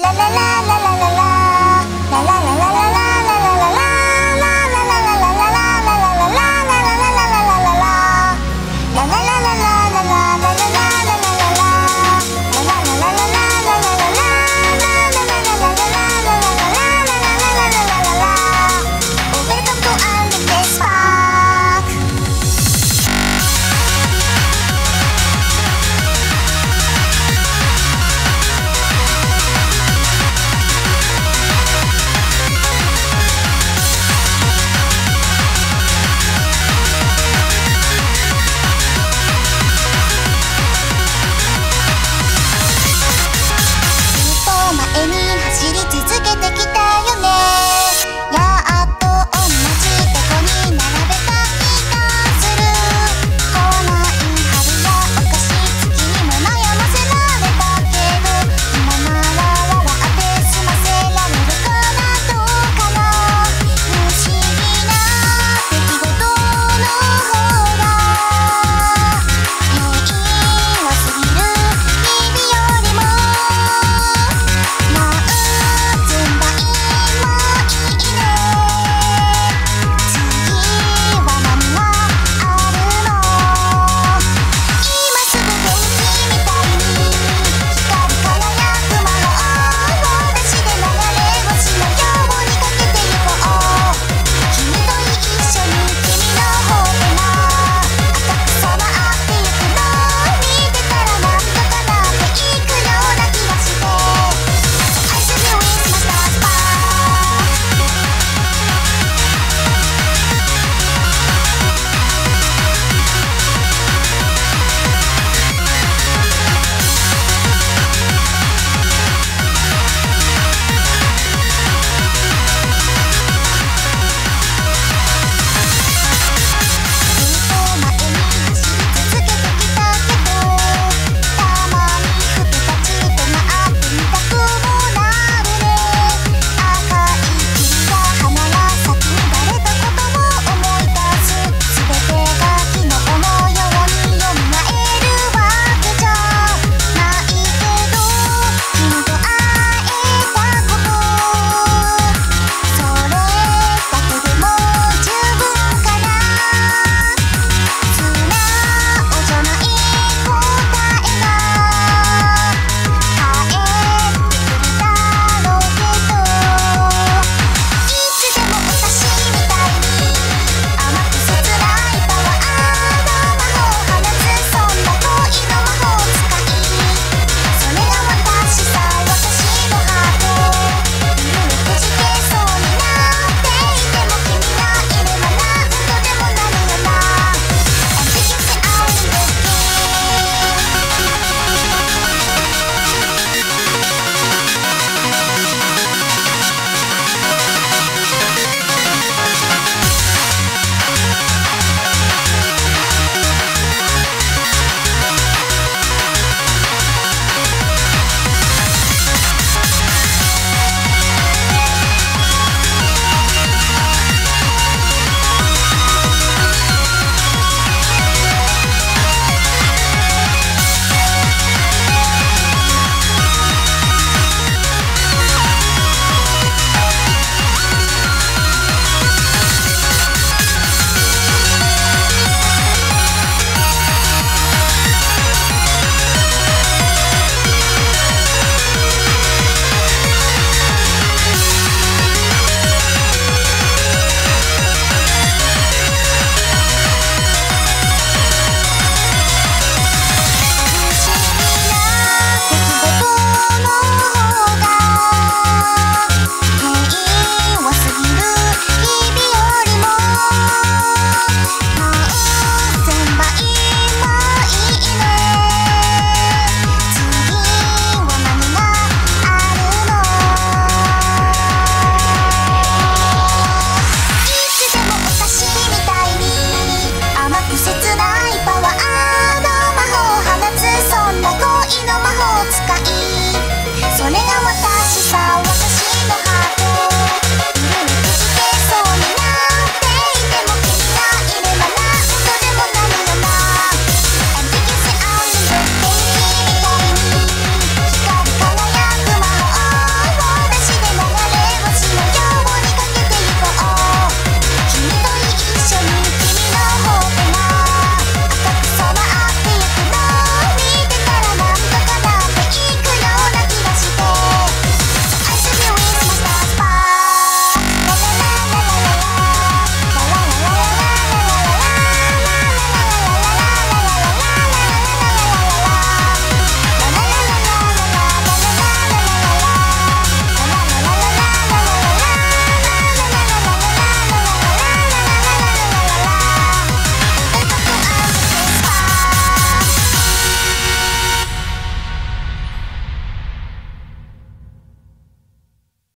啦啦啦啦啦啦。啦